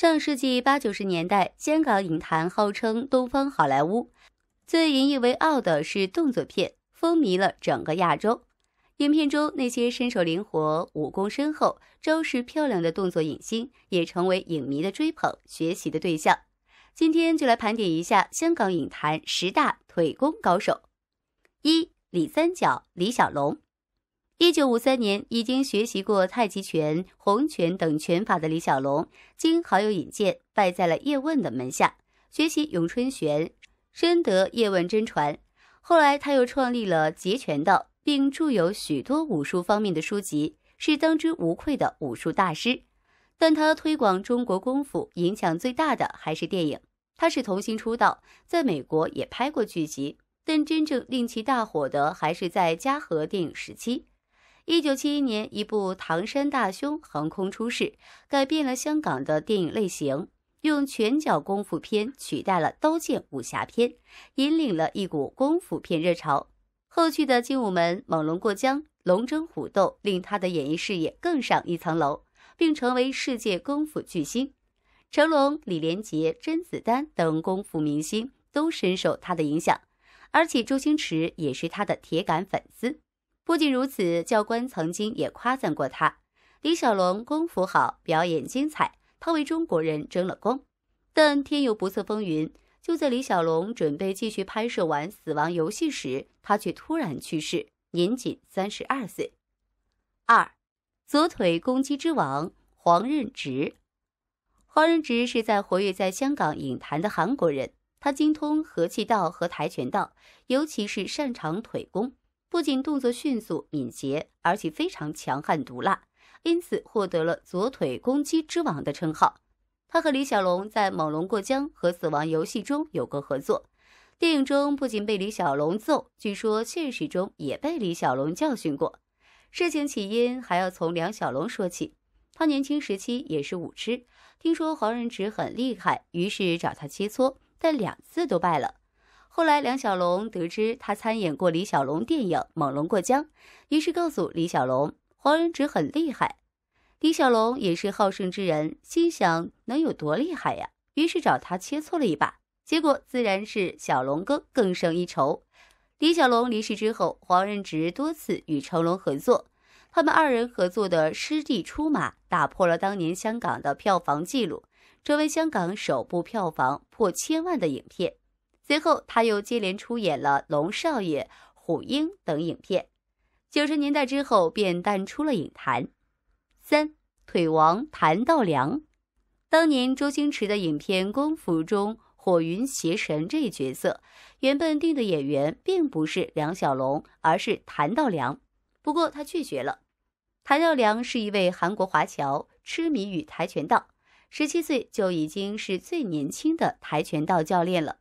上世纪八九十年代，香港影坛号称“东方好莱坞”，最引以为傲的是动作片，风靡了整个亚洲。影片中那些身手灵活、武功深厚、招式漂亮的动作影星，也成为影迷的追捧、学习的对象。今天就来盘点一下香港影坛十大腿功高手。一李三角李小龙。一九五三年，已经学习过太极拳、洪拳等拳法的李小龙，经好友引荐，拜在了叶问的门下，学习咏春拳，深得叶问真传。后来，他又创立了截拳道，并著有许多武术方面的书籍，是当之无愧的武术大师。但他推广中国功夫影响最大的还是电影。他是童星出道，在美国也拍过剧集，但真正令其大火的还是在嘉禾电影时期。一九七一年，一部《唐山大兄》横空出世，改变了香港的电影类型，用拳脚功夫片取代了刀剑武侠片，引领了一股功夫片热潮。后续的《精武门》《猛龙过江》《龙争虎斗》令他的演艺事业更上一层楼，并成为世界功夫巨星。成龙、李连杰、甄子丹等功夫明星都深受他的影响，而且周星驰也是他的铁杆粉丝。不仅如此，教官曾经也夸赞过他：李小龙功夫好，表演精彩，他为中国人争了功。但天有不测风云，就在李小龙准备继续拍摄完《死亡游戏》时，他却突然去世，年仅三十二岁。二，左腿攻击之王黄任直。黄任直是在活跃在香港影坛的韩国人，他精通和气道和跆拳道，尤其是擅长腿功。不仅动作迅速敏捷，而且非常强悍毒辣，因此获得了“左腿攻击之王”的称号。他和李小龙在《猛龙过江》和《死亡游戏》中有过合作。电影中不仅被李小龙揍，据说现实中也被李小龙教训过。事情起因还要从梁小龙说起。他年轻时期也是武痴，听说黄仁植很厉害，于是找他切磋，但两次都败了。后来，梁小龙得知他参演过李小龙电影《猛龙过江》，于是告诉李小龙黄仁直很厉害。李小龙也是好胜之人，心想能有多厉害呀？于是找他切磋了一把，结果自然是小龙哥更胜一筹。李小龙离世之后，黄仁直多次与成龙合作，他们二人合作的《师弟出马》打破了当年香港的票房纪录，成为香港首部票房破千万的影片。随后，他又接连出演了《龙少爷》《虎鹰》等影片。九十年代之后，便淡出了影坛。三腿王谭道良，当年周星驰的影片《功夫》中火云邪神这一角色，原本定的演员并不是梁小龙，而是谭道良。不过他拒绝了。谭道良是一位韩国华侨，痴迷于跆拳道，十七岁就已经是最年轻的跆拳道教练了。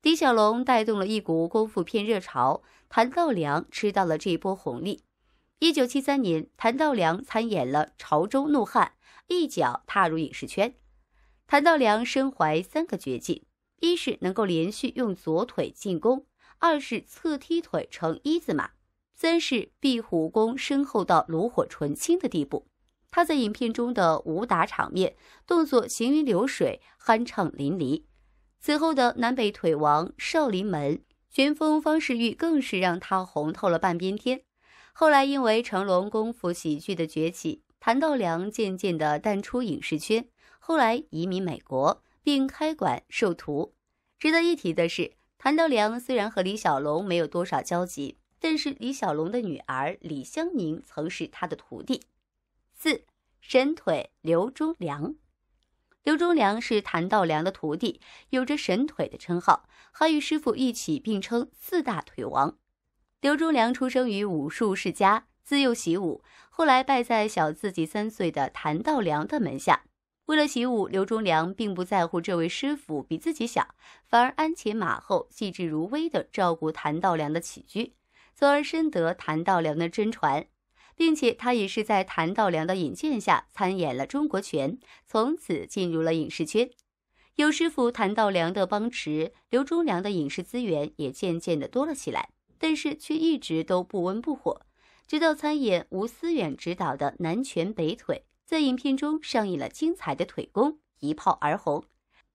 李小龙带动了一股功夫片热潮，谭道良吃到了这一波红利。一九七三年，谭道良参演了《潮州怒汉》，一脚踏入影视圈。谭道良身怀三个绝技：一是能够连续用左腿进攻；二是侧踢腿成一字马；三是壁虎功深厚到炉火纯青的地步。他在影片中的武打场面，动作行云流水，酣畅淋漓。此后的南北腿王少林门旋风方世玉更是让他红透了半边天。后来因为成龙功夫喜剧的崛起，谭道良渐渐的淡出影视圈，后来移民美国，并开馆授徒。值得一提的是，谭道良虽然和李小龙没有多少交集，但是李小龙的女儿李香凝曾是他的徒弟。四神腿刘忠良。刘忠良是谭道良的徒弟，有着“神腿”的称号，还与师傅一起并称“四大腿王”。刘忠良出生于武术世家，自幼习武，后来拜在小自己三岁的谭道良的门下。为了习武，刘忠良并不在乎这位师傅比自己小，反而鞍前马后、细致如微地照顾谭道良的起居，从而深得谭道良的真传。并且他也是在谭道良的引荐下参演了《中国拳》，从此进入了影视圈。有师傅谭道良的帮持，刘忠良的影视资源也渐渐的多了起来，但是却一直都不温不火。直到参演吴思远执导的《南拳北腿》，在影片中上演了精彩的腿功，一炮而红。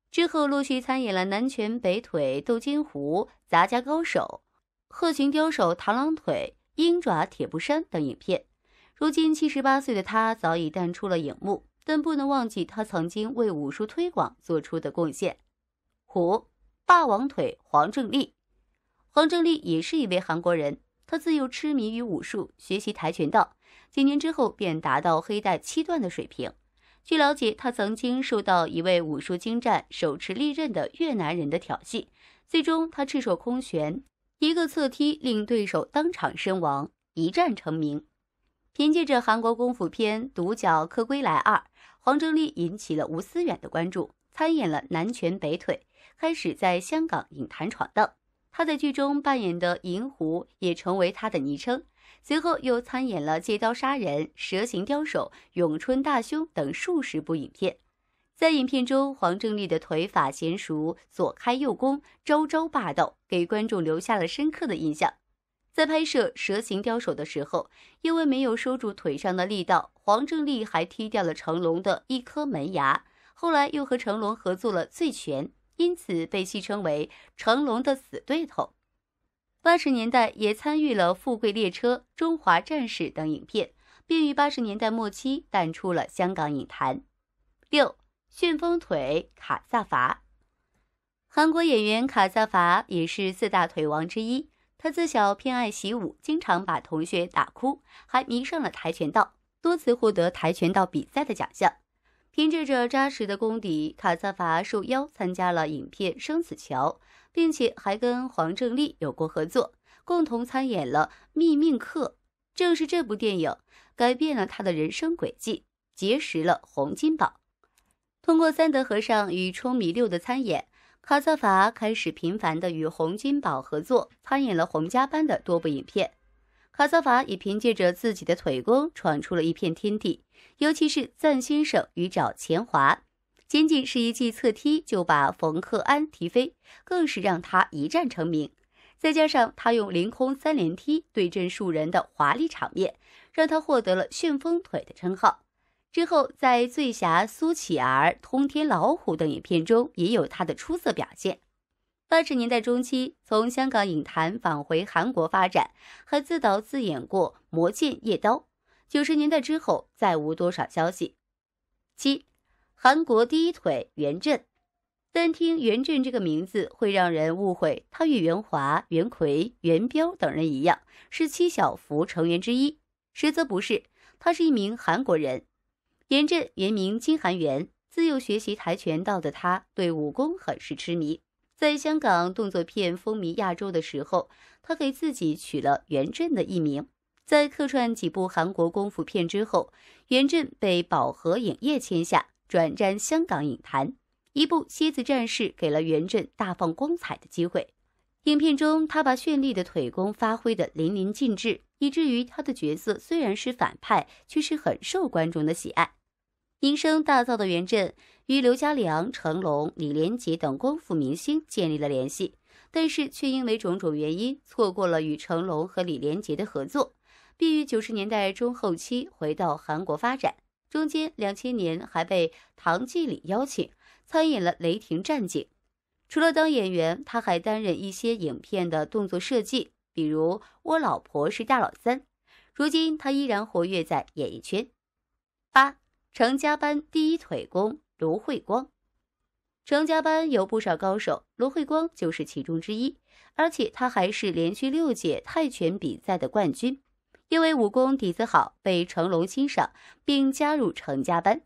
之后陆续参演了《南拳北腿》《斗金湖》《杂家高手》《鹤群刁手螳螂腿》《鹰爪铁布衫》等影片。如今七十八岁的他早已淡出了荧幕，但不能忘记他曾经为武术推广做出的贡献。虎霸王腿黄正利，黄正利也是一位韩国人，他自幼痴迷于武术，学习跆拳道，几年之后便达到黑带七段的水平。据了解，他曾经受到一位武术精湛、手持利刃的越南人的挑衅，最终他赤手空拳，一个侧踢令对手当场身亡，一战成名。凭借着韩国功夫片《独角客归来二》，黄正利引起了吴思远的关注，参演了《南拳北腿》，开始在香港影坛闯荡。他在剧中扮演的银狐也成为他的昵称。随后又参演了《借刀杀人》《蛇形刁手》《咏春大兄》等数十部影片。在影片中，黄正利的腿法娴熟，左开右攻，招招霸道，给观众留下了深刻的印象。在拍摄《蛇形刁手》的时候，因为没有收住腿上的力道，黄正利还踢掉了成龙的一颗门牙。后来又和成龙合作了《醉拳》，因此被戏称为成龙的死对头。八十年代也参与了《富贵列车》《中华战士》等影片，并于八十年代末期淡出了香港影坛。六旋风腿卡萨伐，韩国演员卡萨伐也是四大腿王之一。他自小偏爱习武，经常把同学打哭，还迷上了跆拳道，多次获得跆拳道比赛的奖项。凭借着扎实的功底，卡萨伐受邀参加了影片《生死桥》，并且还跟黄正利有过合作，共同参演了《秘命客》。正是这部电影改变了他的人生轨迹，结识了洪金宝。通过三德和尚与冲米六的参演。卡萨法开始频繁地与洪金宝合作，参演了洪家班的多部影片。卡萨法也凭借着自己的腿功闯出了一片天地，尤其是赞先生与找钱华，仅仅是一记侧踢就把冯克安踢飞，更是让他一战成名。再加上他用凌空三连踢对阵数人的华丽场面，让他获得了旋风腿的称号。之后，在《醉侠苏乞儿》《通天老虎》等影片中也有他的出色表现。八十年代中期，从香港影坛返回韩国发展，还自导自演过《魔剑夜刀》。九十年代之后，再无多少消息。七，韩国第一腿袁振，单听袁振这个名字，会让人误会他与袁华、袁奎、袁彪等人一样是七小福成员之一，实则不是，他是一名韩国人。严震原名金韩元，自幼学习跆拳道的他，对武功很是痴迷。在香港动作片风靡亚洲的时候，他给自己取了袁振的艺名。在客串几部韩国功夫片之后，袁振被宝和影业签下，转战香港影坛。一部《蝎子战士》给了袁振大放光彩的机会。影片中，他把绚丽的腿功发挥得淋漓尽致，以至于他的角色虽然是反派，却是很受观众的喜爱。名声大噪的袁振与刘家良、成龙、李连杰等功夫明星建立了联系，但是却因为种种原因错过了与成龙和李连杰的合作，并于九十年代中后期回到韩国发展。中间两千年还被唐季礼邀请参演了《雷霆战警》。除了当演员，他还担任一些影片的动作设计，比如《我老婆是大老三》。如今他依然活跃在演艺圈。八。成家班第一腿功卢慧光，成家班有不少高手，卢慧光就是其中之一，而且他还是连续六届泰拳比赛的冠军。因为武功底子好，被成龙欣赏，并加入成家班。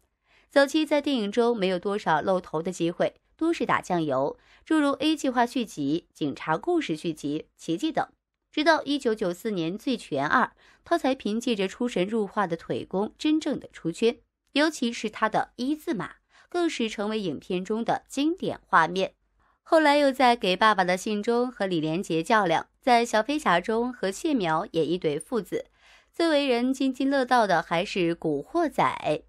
早期在电影中没有多少露头的机会，多是打酱油，诸如《A 计划》续集、《警察故事》续集、《奇迹》等。直到一九九四年《醉拳二》，他才凭借着出神入化的腿功，真正的出圈。尤其是他的一字马，更是成为影片中的经典画面。后来又在《给爸爸的信》中和李连杰较量，在《小飞侠》中和谢苗演一对父子。最为人津津乐道的还是《古惑仔》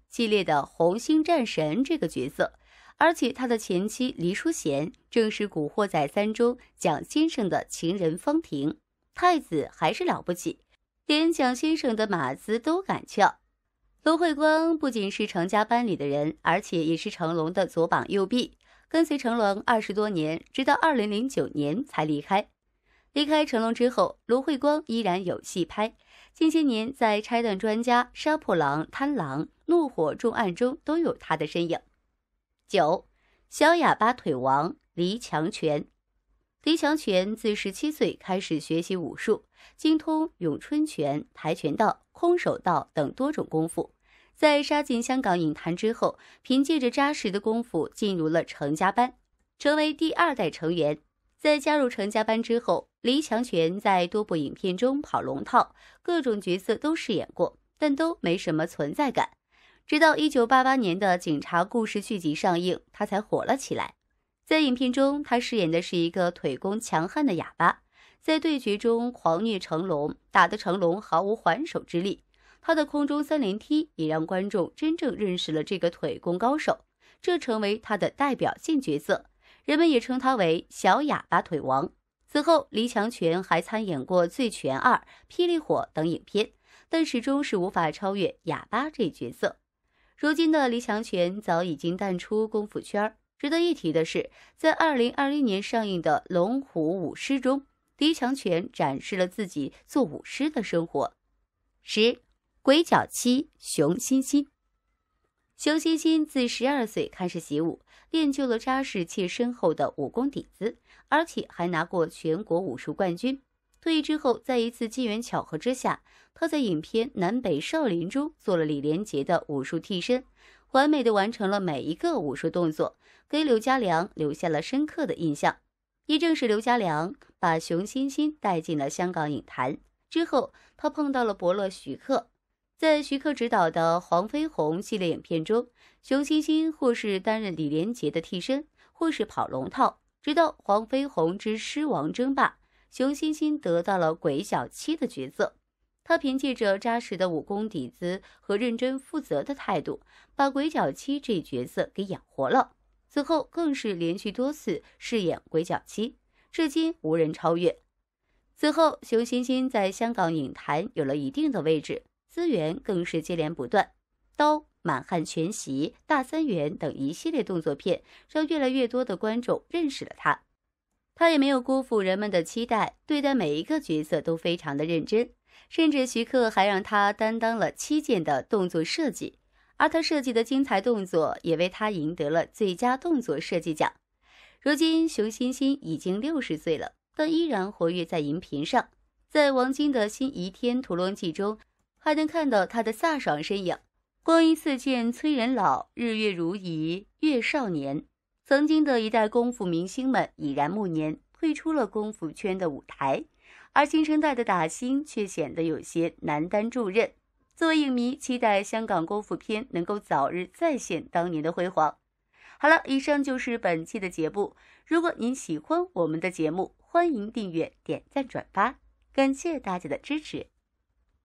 系列的红星战神这个角色，而且他的前妻黎淑贤正是《古惑仔三》中蒋先生的情人方婷。太子还是了不起，连蒋先生的马子都敢翘。卢慧光不仅是成家班里的人，而且也是成龙的左膀右臂，跟随成龙二十多年，直到二零零九年才离开。离开成龙之后，卢慧光依然有戏拍。近些年在《拆弹专家》《杀破狼》《贪狼》《怒火重案》中都有他的身影。九，小哑巴腿王黎强权。黎强权自十七岁开始学习武术，精通咏春拳、跆拳道、空手道等多种功夫。在杀进香港影坛之后，凭借着扎实的功夫进入了成家班，成为第二代成员。在加入成家班之后，黎强权在多部影片中跑龙套，各种角色都饰演过，但都没什么存在感。直到一九八八年的《警察故事》续集上映，他才火了起来。在影片中，他饰演的是一个腿功强悍的哑巴，在对决中狂虐成龙，打得成龙毫无还手之力。他的空中三连踢也让观众真正认识了这个腿功高手，这成为他的代表性角色。人们也称他为“小哑巴腿王”。此后，黎强权还参演过《醉拳二》《霹雳火》等影片，但始终是无法超越哑巴这角色。如今的黎强权早已经淡出功夫圈。值得一提的是，在2021年上映的《龙虎舞狮》中，黎强权展示了自己做舞狮的生活。十，鬼脚七熊欣欣。熊欣欣自十二岁开始习武，练就了扎实且深厚的武功底子，而且还拿过全国武术冠军。退役之后，在一次机缘巧合之下，他在影片《南北少林》中做了李连杰的武术替身，完美的完成了每一个武术动作，给刘家良留下了深刻的印象。也正是刘家良把熊欣欣带进了香港影坛之后，他碰到了伯乐徐克。在徐克执导的《黄飞鸿》系列影片中，熊欣欣或是担任李连杰的替身，或是跑龙套。直到《黄飞鸿之狮王争霸》，熊欣欣得到了鬼脚七的角色。他凭借着扎实的武功底子和认真负责的态度，把鬼脚七这一角色给演活了。此后更是连续多次饰演鬼脚七，至今无人超越。此后，熊欣欣在香港影坛有了一定的位置。资源更是接连不断，刀、满汉全席、大三元等一系列动作片，让越来越多的观众认识了他。他也没有辜负人们的期待，对待每一个角色都非常的认真，甚至徐克还让他担当了七件的动作设计，而他设计的精彩动作也为他赢得了最佳动作设计奖。如今，熊欣欣已经六十岁了，但依然活跃在荧屏上，在王晶的新《倚天屠龙记》中。还能看到他的飒爽身影。光阴似箭催人老，日月如移月少年。曾经的一代功夫明星们已然暮年，退出了功夫圈的舞台，而新生代的打星却显得有些难担重任。作为影迷，期待香港功夫片能够早日再现当年的辉煌。好了，以上就是本期的节目。如果您喜欢我们的节目，欢迎订阅、点赞、转发，感谢大家的支持。